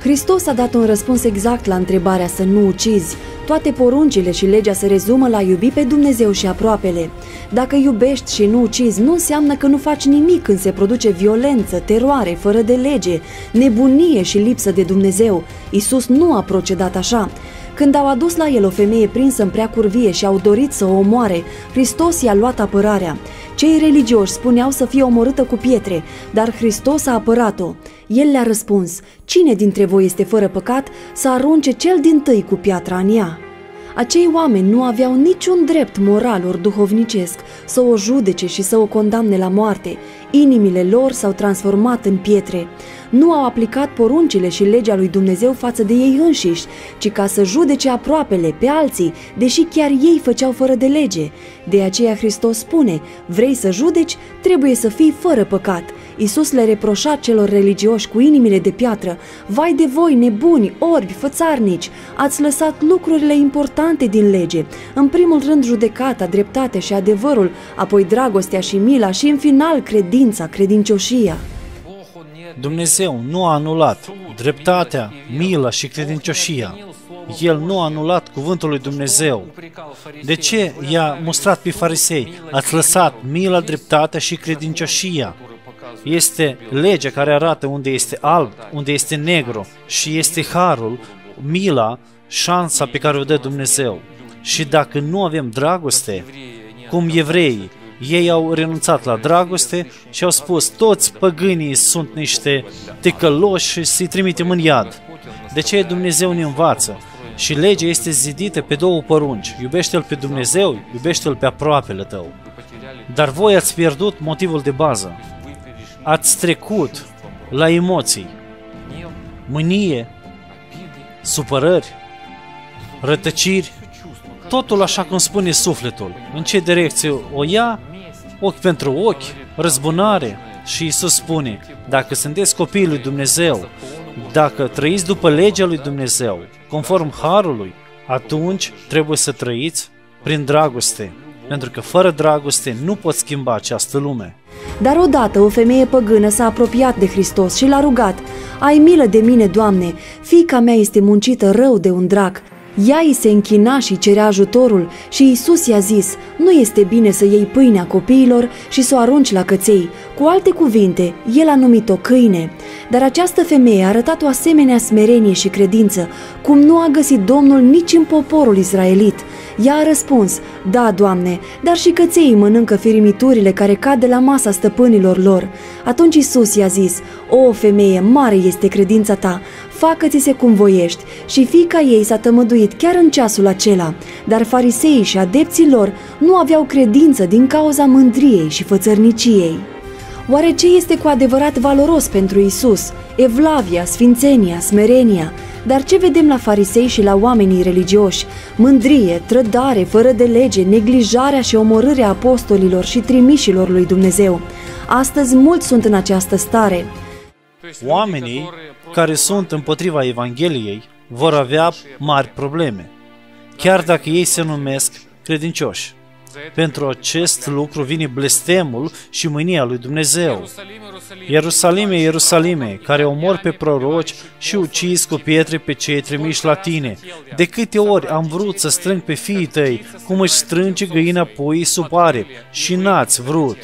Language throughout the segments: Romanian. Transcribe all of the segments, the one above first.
Hristos a dat un răspuns exact la întrebarea să nu ucizi. Toate poruncile și legea se rezumă la iubi pe Dumnezeu și aproapele. Dacă iubești și nu ucizi, nu înseamnă că nu faci nimic când se produce violență, teroare, fără de lege, nebunie și lipsă de Dumnezeu. Isus nu a procedat așa. Când au adus la el o femeie prinsă în prea curvie și au dorit să o omoare, Hristos i-a luat apărarea. Cei religioși spuneau să fie omorâtă cu pietre, dar Hristos a apărat-o. El le-a răspuns, cine dintre voi este fără păcat să arunce cel din tâi cu piatra în ea? Acei oameni nu aveau niciun drept moral ori duhovnicesc să o judece și să o condamne la moarte. Inimile lor s-au transformat în pietre nu au aplicat poruncile și legea lui Dumnezeu față de ei înșiși, ci ca să judece aproapele pe alții, deși chiar ei făceau fără de lege. De aceea Hristos spune, vrei să judeci, trebuie să fii fără păcat. Isus le reproșa celor religioși cu inimile de piatră, vai de voi, nebuni, orbi, fățarnici, ați lăsat lucrurile importante din lege, în primul rând judecata, dreptate și adevărul, apoi dragostea și mila și în final credința, credincioșia. Dumnezeu nu a anulat dreptatea, mila și credincioșia. El nu a anulat cuvântul lui Dumnezeu. De ce i-a mustrat pe farisei? Ați lăsat mila, dreptatea și credincioșia. Este legea care arată unde este alb, unde este negru și este harul, mila, șansa pe care o dă Dumnezeu. Și dacă nu avem dragoste, cum evreii, ei au renunțat la dragoste și au spus toți păgânii sunt niște ticăloși și să-i trimitem în iad. De ce Dumnezeu ne învață? Și legea este zidită pe două porunci. Iubește-L pe Dumnezeu, iubește-L pe aproapele tău. Dar voi ați pierdut motivul de bază. Ați trecut la emoții, mânie, supărări, rătăciri, totul așa cum spune sufletul. În ce direcție o ia, ochi pentru ochi, răzbunare. Și Isus spune, dacă sunteți copiii lui Dumnezeu, dacă trăiți după legea lui Dumnezeu, conform harului, atunci trebuie să trăiți prin dragoste, pentru că fără dragoste nu poți schimba această lume. Dar odată o femeie păgână s-a apropiat de Hristos și l-a rugat, Ai milă de mine, Doamne, fiica mea este muncită rău de un drac ea îi se închina și cerea ajutorul și Isus i-a zis, nu este bine să iei pâinea copiilor și să o arunci la căței. Cu alte cuvinte, el a numit-o câine. Dar această femeie a arătat o asemenea smerenie și credință, cum nu a găsit Domnul nici în poporul israelit. Ea a răspuns, da, Doamne, dar și căței mănâncă firimiturile care cad de la masa stăpânilor lor. Atunci Isus i-a zis, o femeie, mare este credința ta, facă-ți-se cum voiești. Și fica ei s-a tămăduit chiar în ceasul acela, dar fariseii și adepții lor nu aveau credință din cauza mândriei și fățărniciei. Oare ce este cu adevărat valoros pentru Isus? Evlavia, sfințenia, smerenia, dar ce vedem la farisei și la oamenii religioși? Mândrie, trădare, fără de lege, neglijarea și omorârea apostolilor și trimișilor lui Dumnezeu. Astăzi mulți sunt în această stare. Oamenii care sunt împotriva Evangheliei vor avea mari probleme, chiar dacă ei se numesc credincioși. Pentru acest lucru vine blestemul și mânia lui Dumnezeu. Ierusalime, Ierusalime, care omor pe proroci și ucis cu pietre pe cei trimiși la tine. De câte ori am vrut să strâng pe fiii tăi, cum își strânge găina puii sub aripi, și n-ați vrut.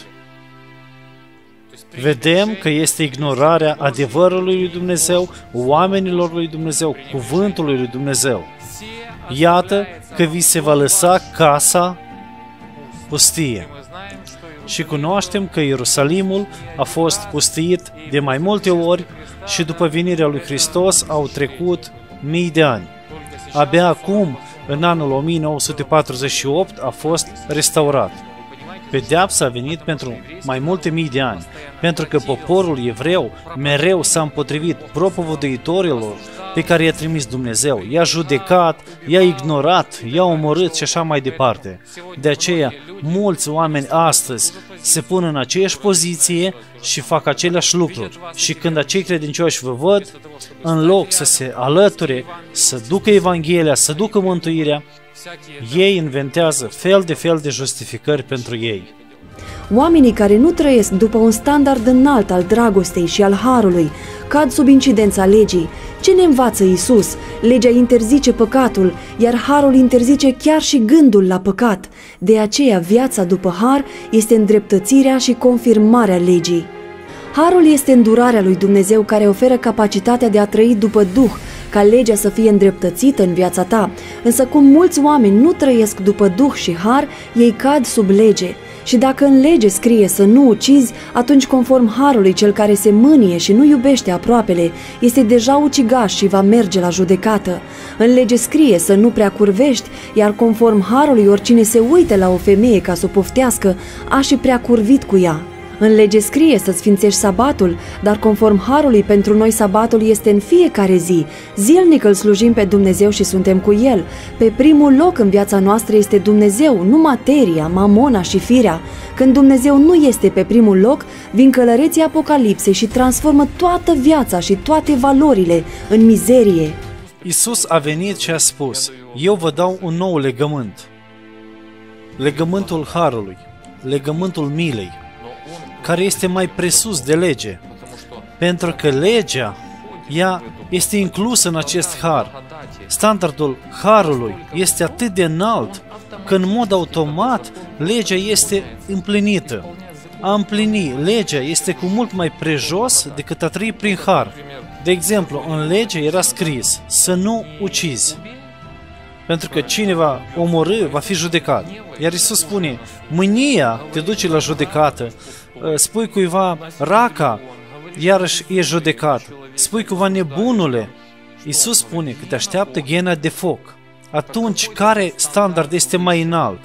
Vedem că este ignorarea adevărului lui Dumnezeu, oamenilor lui Dumnezeu, cuvântului lui Dumnezeu. Iată că vi se va lăsa casa pustie. Și cunoaștem că Ierusalimul a fost pustiit de mai multe ori și după venirea lui Hristos au trecut mii de ani. Abia acum, în anul 1948, a fost restaurat. Pedeapsa a venit pentru mai multe mii de ani, pentru că poporul evreu mereu s-a împotrivit propovăduitorilor pe care i-a trimis Dumnezeu. I-a judecat, i-a ignorat, i-a omorât și așa mai departe. De aceea, mulți oameni astăzi se pun în aceeași poziție și fac aceleași lucruri. Și când acei credincioși vă văd, în loc să se alăture, să ducă Evanghelia, să ducă mântuirea, ei inventează fel de fel de justificări pentru ei. Oamenii care nu trăiesc după un standard înalt al dragostei și al harului cad sub incidența legii. Ce ne învață Isus? Legea interzice păcatul, iar harul interzice chiar și gândul la păcat. De aceea viața după har este îndreptățirea și confirmarea legii. Harul este îndurarea lui Dumnezeu care oferă capacitatea de a trăi după Duh, ca legea să fie îndreptățită în viața ta. Însă cum mulți oameni nu trăiesc după Duh și Har, ei cad sub lege. Și dacă în lege scrie să nu ucizi, atunci conform harului cel care se mânie și nu iubește aproapele, este deja ucigaș și va merge la judecată. În lege scrie să nu prea curvești, iar conform harului oricine se uită la o femeie ca să o poftească, a și prea curvit cu ea. În lege scrie să sfințești sabatul, dar conform harului pentru noi sabatul este în fiecare zi. Zilnic îl slujim pe Dumnezeu și suntem cu El. Pe primul loc în viața noastră este Dumnezeu, nu materia, mamona și firea. Când Dumnezeu nu este pe primul loc, vin călăreții apocalipsei și transformă toată viața și toate valorile în mizerie. Isus a venit și a spus, eu vă dau un nou legământ. Legământul Harului, legământul milei, care este mai presus de lege. Pentru că legea, ea este inclusă în acest har. Standardul harului este atât de înalt că în mod automat legea este împlinită. A împlini legea este cu mult mai prejos decât a trăi prin har. De exemplu, în lege era scris să nu ucizi. Pentru că cine va omorâ va fi judecat. Iar Isus spune, mânia te duce la judecată, ă, spui cuiva raca, iarăși e judecat. Spui cuiva nebunule, Isus spune că te așteaptă ghena de foc. Atunci, care standard este mai înalt?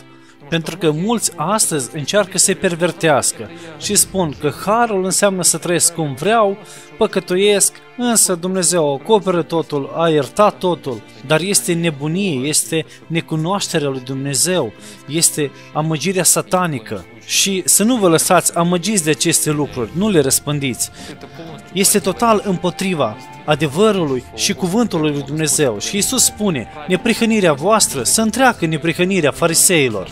Pentru că mulți astăzi încearcă să-i pervertească și spun că harul înseamnă să trăiesc cum vreau, păcătuiesc, însă Dumnezeu acoperă totul, a iertat totul, dar este nebunie, este necunoașterea lui Dumnezeu, este amăgirea satanică. Și să nu vă lăsați amăgiți de aceste lucruri, nu le răspândiți. Este total împotriva adevărului și cuvântului lui Dumnezeu. Și Isus spune, neprihănirea voastră să întreacă neprihănirea fariseilor.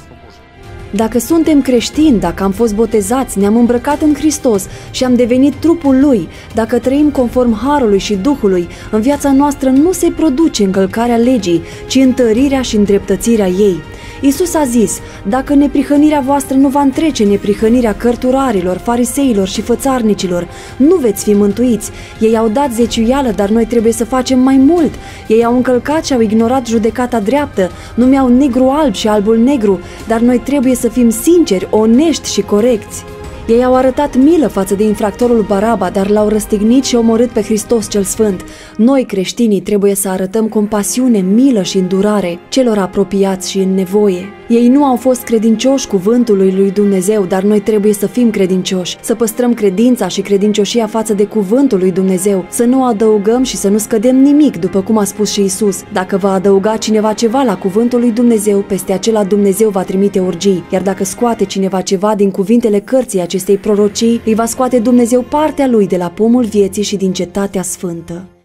Dacă suntem creștini, dacă am fost botezați, ne-am îmbrăcat în Hristos și am devenit trupul Lui, dacă trăim conform Harului și Duhului, în viața noastră nu se produce încălcarea legii, ci întărirea și îndreptățirea ei. Isus a zis, dacă neprihănirea voastră nu va întrece neprihănirea cărturarilor, fariseilor și fățarnicilor, nu veți fi mântuiți. Ei au dat zeciuială, dar noi trebuie să facem mai mult. Ei au încălcat și au ignorat judecata dreaptă, numeau negru alb și albul negru, dar noi trebuie să fim sinceri, onești și corecți. Ei au arătat milă față de infractorul Baraba, dar l-au răstignit și omorât pe Hristos cel Sfânt. Noi, creștinii, trebuie să arătăm compasiune, milă și îndurare celor apropiați și în nevoie. Ei nu au fost credincioși cuvântului lui Dumnezeu, dar noi trebuie să fim credincioși, să păstrăm credința și credincioșia față de cuvântul lui Dumnezeu, să nu adăugăm și să nu scădem nimic, după cum a spus și Isus. Dacă va adăuga cineva ceva la cuvântul lui Dumnezeu, peste acela Dumnezeu va trimite urgii, iar dacă scoate cineva ceva din cuvintele cărții acestei prorocii, îi va scoate Dumnezeu partea lui de la pomul vieții și din cetatea sfântă.